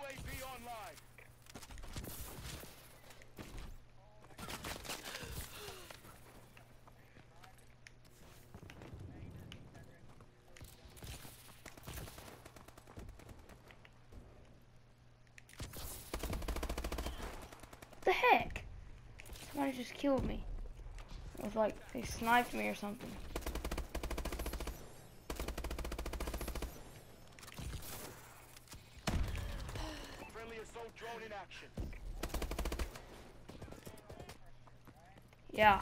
UAV online. the heck? Somebody just killed me. It was like they sniped me or something. In action. Yeah.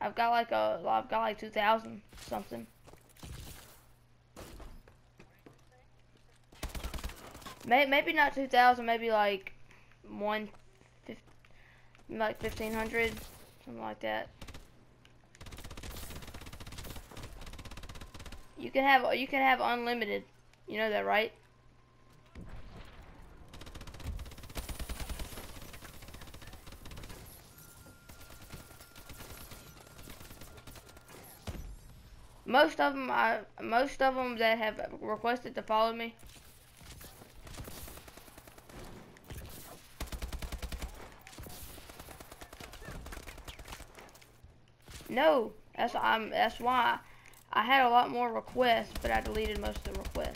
I've got like a, I've got like 2,000 something. May, maybe not 2,000, maybe like one, like 1,500, something like that. You can have, you can have unlimited. You know that, right? Most of them, I, uh, most of them that have requested to follow me. No, that's I'm. That's why I had a lot more requests, but I deleted most of the requests.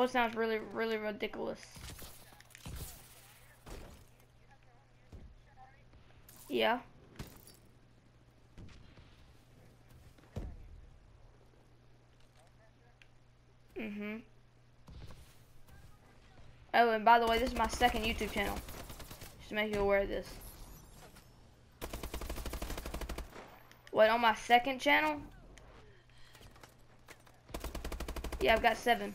What sounds really, really ridiculous. Yeah. Mm-hmm. Oh, and by the way, this is my second YouTube channel. Just to make you aware of this. Wait, on my second channel? Yeah, I've got seven.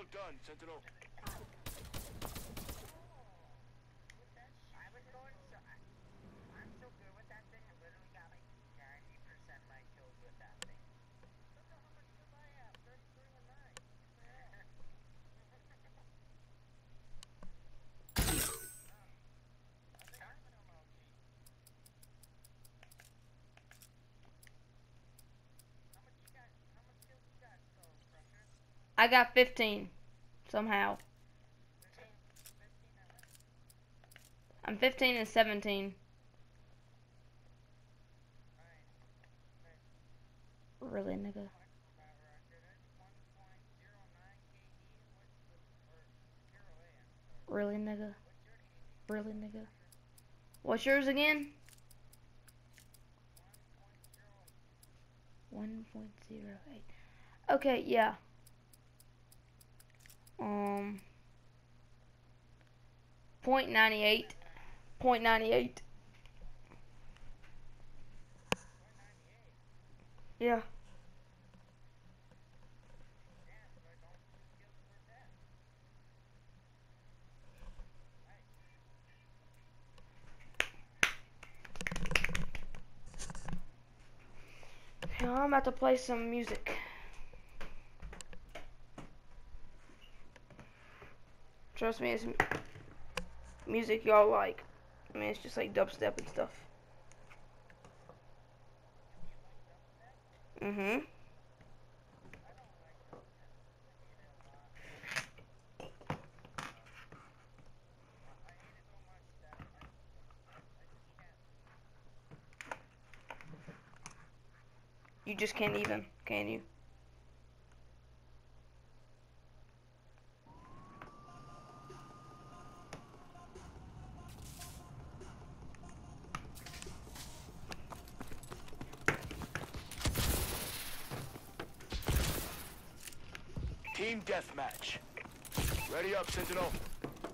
thing. I literally got like 90% of my kills with that thing. Look at how much kills I have. 33 and 9. That's kind of an MLG. How much you got? How much kills you got, so Crusher? I got 15 somehow. 15, 15 and what? I'm 15 and 17. Really, nigga. That record is 1.09 KD. What's the, or 0A, I'm sorry. Really, nigga. Really, nigga. What's yours again? 1.08. Okay, yeah. Um. Point ninety eight. Point ninety eight. Yeah. Now I'm about to play some music. Trust me, it's music y'all like. I mean, it's just like dubstep and stuff. Mm-hmm. You just can't even, can you? Sentinel.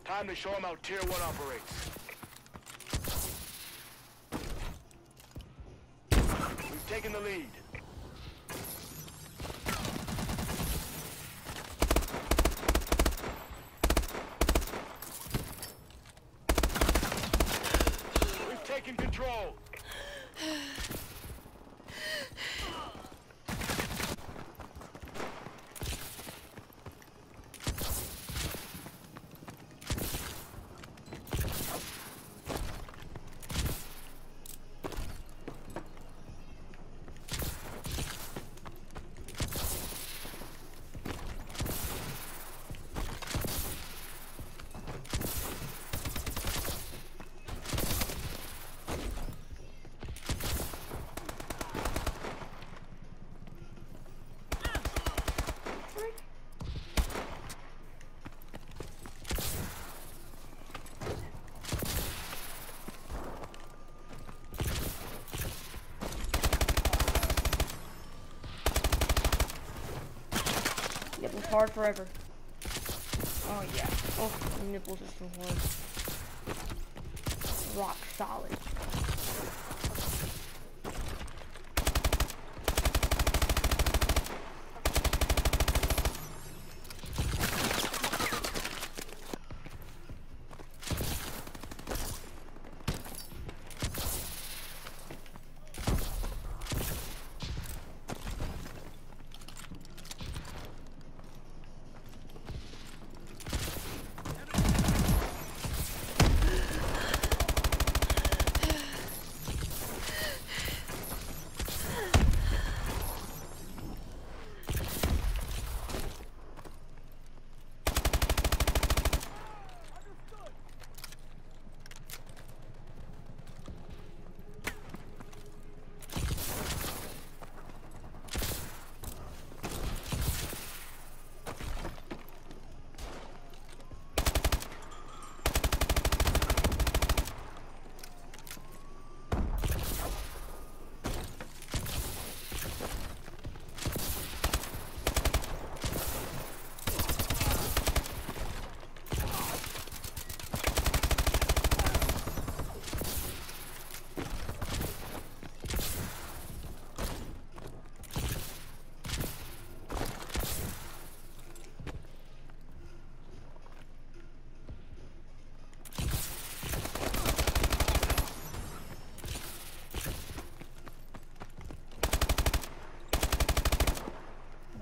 Time to show them how Tier 1 operates. We've taken the lead. We've taken control. Yep, it's hard forever. Oh yeah. Oh, nipples are so hard. Rock solid.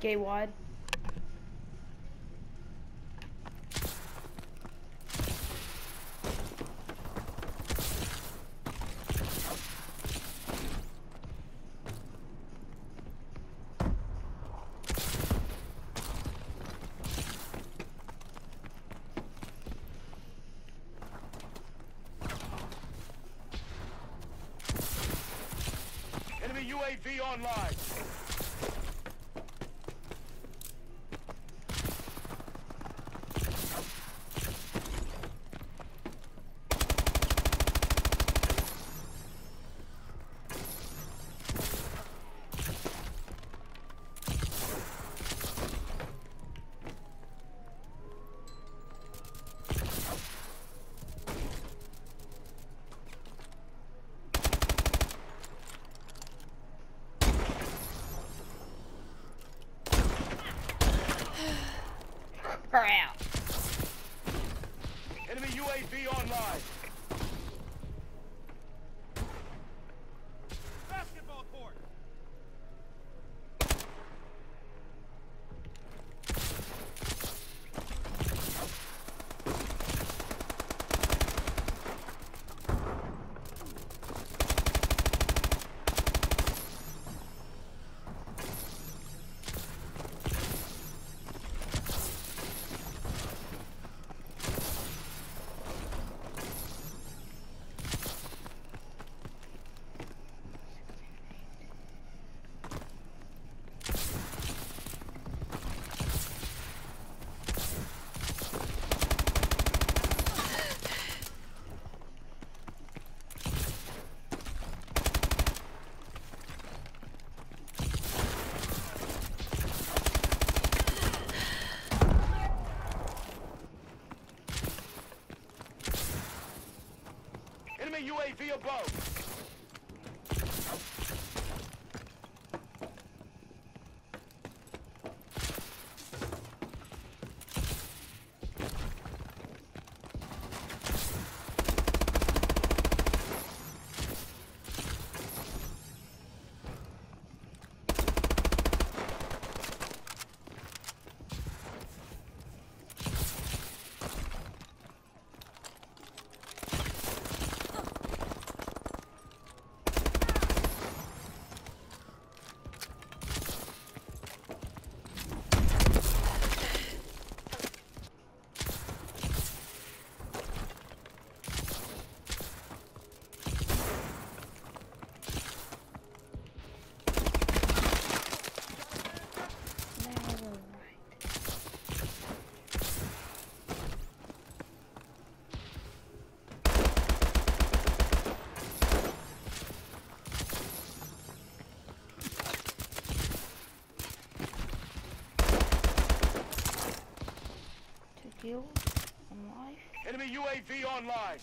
Gay wide. UAV online. Her. Enemy UAV online. Enemy UAV One. Enemy UAV online.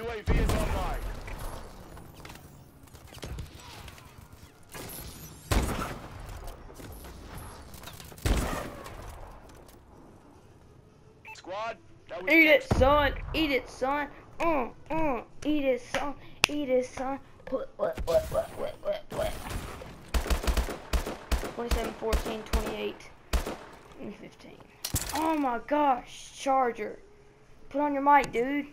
UAV is online. Squad, that was Eat it, son. Eat it, son. Mm, mm. Eat it, son. Eat it, son. What, what, what, what, what, what, what. 27, 14, 28, and 15. Oh my gosh, Charger. Put on your mic, dude.